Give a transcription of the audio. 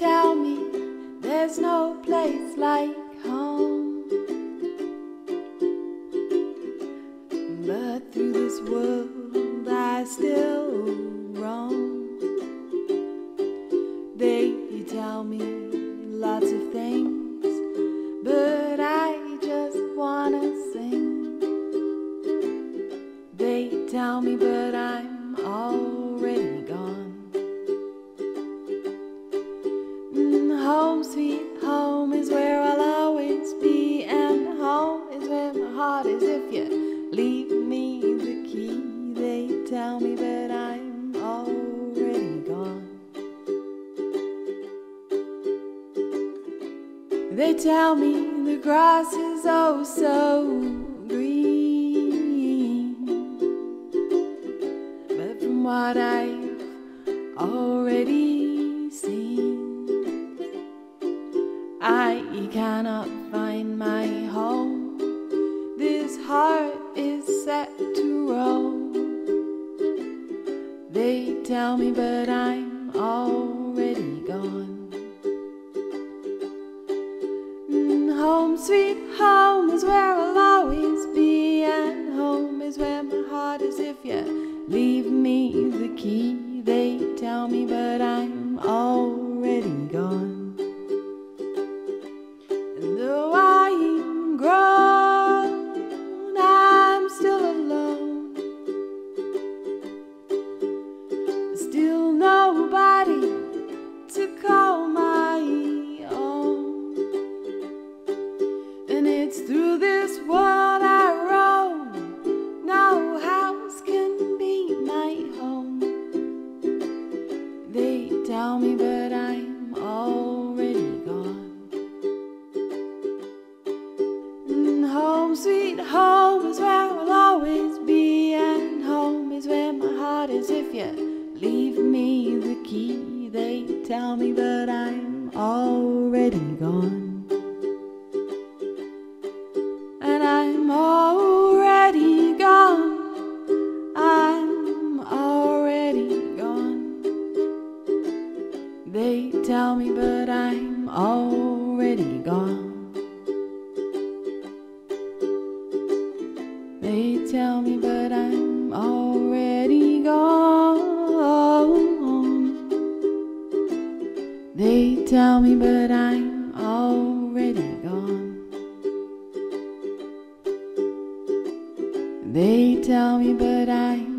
Tell me there's no place like home. But through this world I still roam. They tell me lots of things, but I just wanna sing. They tell me, but I'm sweet home is where I'll always be, and home is where my heart is. If you leave me the key, they tell me, but I'm already gone. They tell me the grass is oh so green. But from what I've already I cannot find my home. This heart is set to roam. They tell me, but I'm already gone. Mm, Home, sweet home is where I'll always be, and home is where my heart is. If you leave me the key, they tell me, but I'm tell me, but I'm already gone. And home, sweet home is where I'll always be, and home is where my heart is. If you leave me the key, they tell me, but I'm already gone. They tell me, but I'm already gone. They tell me, but I'm already gone. They tell me, but I'm already gone. They tell me, but I'm